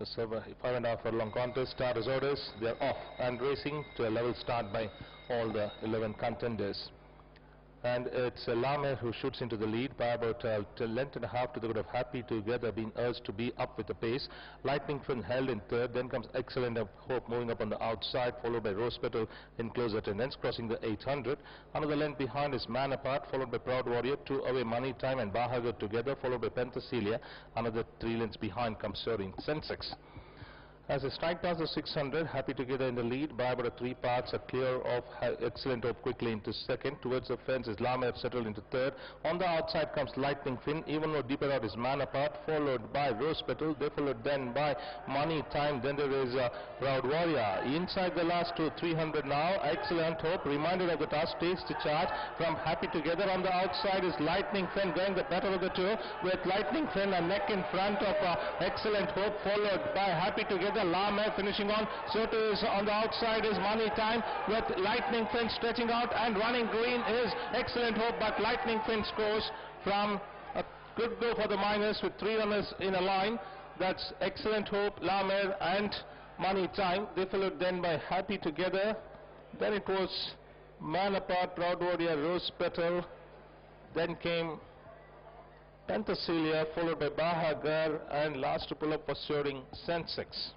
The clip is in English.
The server, five and a half furlong contest, start as orders, they are off and racing to a level start by all the 11 contenders. And it's uh, who shoots into the lead by about uh, a length and a half to the good of Happy Together being urged to be up with the pace. Lightning Fin held in third, then comes Excellent of Hope moving up on the outside, followed by Rose Petal in close attendance, crossing the 800. Another length behind is Man Apart, followed by Proud Warrior, two away Money Time and Bahagur together, followed by Penthesilea. Another three lengths behind comes Soaring Sensex. As the strike pass of 600, happy together in the lead by about a three parts, a clear of excellent hope quickly into second. Towards the fence is Lamer settled into third. On the outside comes Lightning Fin, even more deeper out is Man Apart, followed by Rose Petal. They followed then by Money Time. Then there is uh, Proud Warrior. Inside the last two, 300 now. Excellent hope, reminded of the task, takes the charge from Happy Together. On the outside is Lightning Fin going the better of the two with Lightning Fin a neck in front of uh, Excellent Hope, followed by Happy Together. Lame finishing on. So too is on the outside is Money Time with Lightning Fin stretching out and running green is Excellent Hope, but Lightning Fin scores from a good go for the miners with three runners in a line. That's Excellent Hope, Lamer and Money Time. They followed then by Happy Together. Then it was Man Apart, Proud Warrior, Rose Petal. Then came Penthesilea, followed by Bahagar, and last to pull up was Sensex.